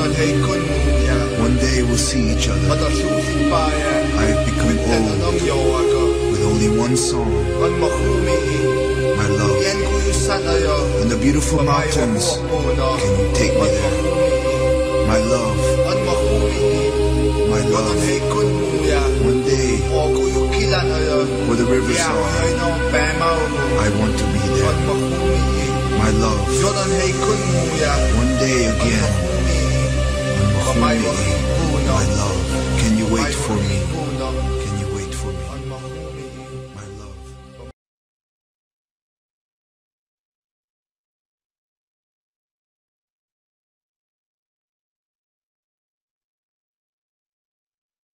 One day we'll see each other. I have become old with only one song. My love. And the beautiful mountains. Can you take me there? My love. My love. One day. Where the rivers are. I want to be there. My love. One day again my love, can you wait for me?